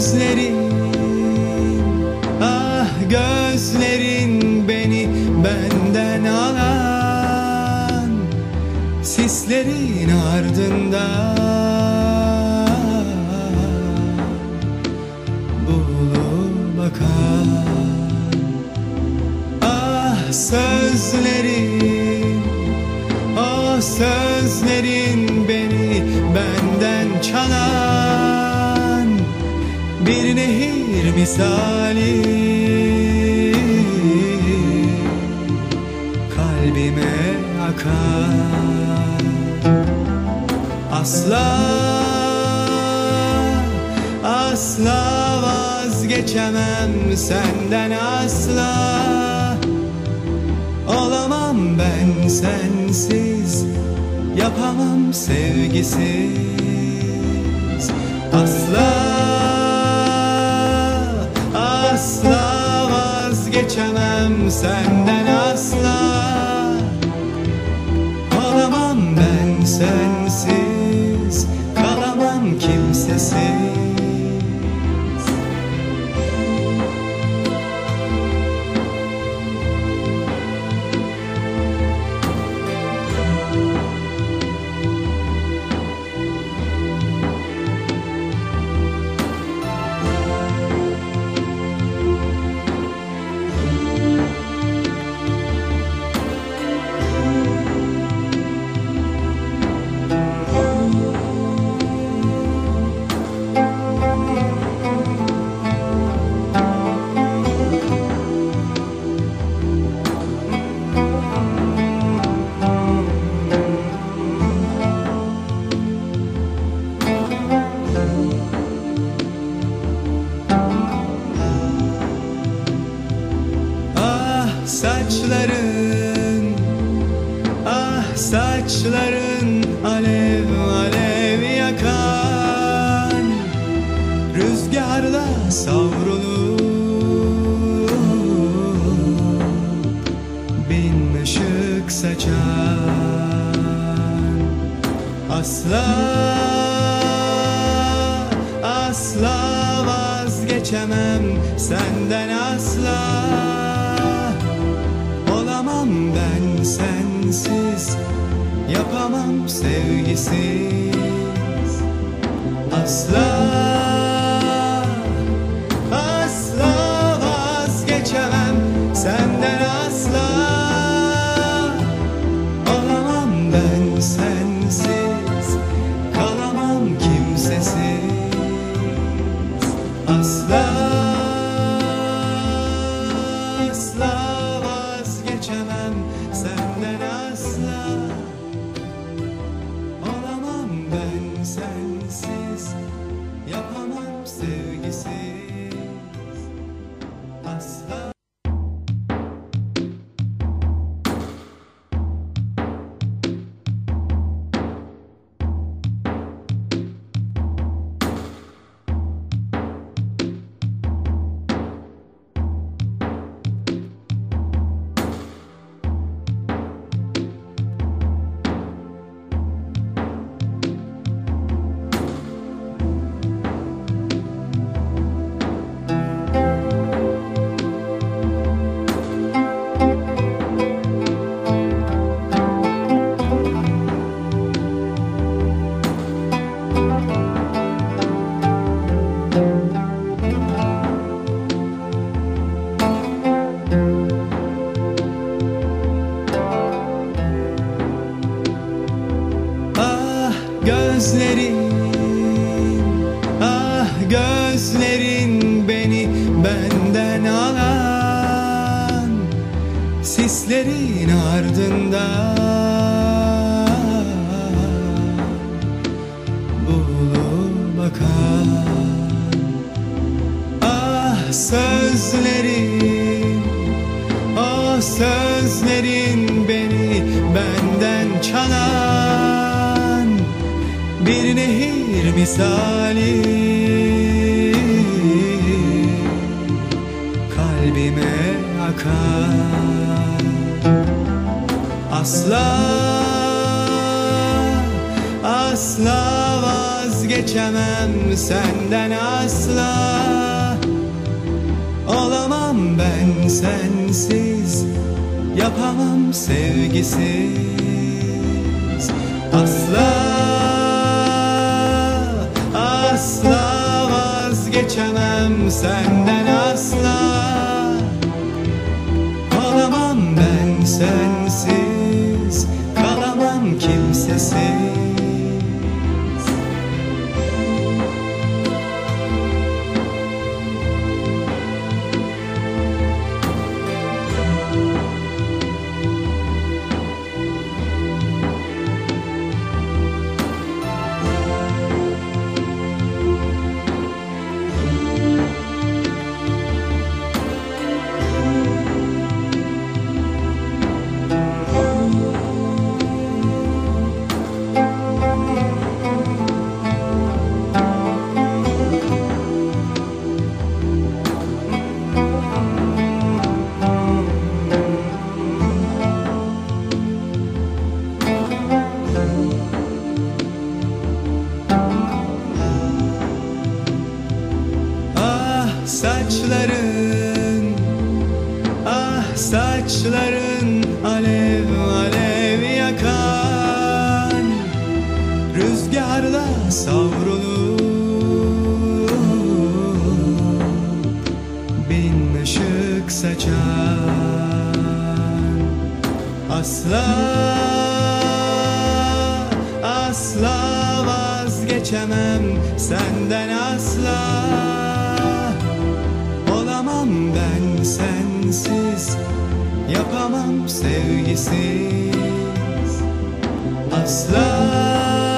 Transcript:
gözlerin Ah gözlerin beni benden alan Sislerin ardında Bulup bakan Ah sözlerin O oh, sözlerin beni benden çalan bir nehir misali. Kalbime akar Asla Asla vazgeçemem senden asla. Olamam ben sensiz Yapamam sevgisiz. Asla senden asla. Olamam ben sensiz Kalamam kimsesiz saçların Ah saçların alev alev yakan Rüzgarda savrulup Bin ışık saçan Asla Asla vazgeçemem senden asla Olamam ben sensiz Yapamam sevgisiz. Asla gözlerin Ah gözlerin beni benden alan Sislerin ardında. Bulup bakan Ah sözlerin O sözlerin Bir nehir misali. Kalbime akar Asla Asla vazgeçemem senden asla. Olamam ben sensiz Yapamam sevgisiz. Asla senden asla. Olamam ben sensiz Kalamam kimsesiz saçların Ah saçların alev alev yakan Rüzgarda savrulup Bin ışık saçan Asla Asla vazgeçemem senden asla Olamam ben sensiz Yapamam sevgisiz. Asla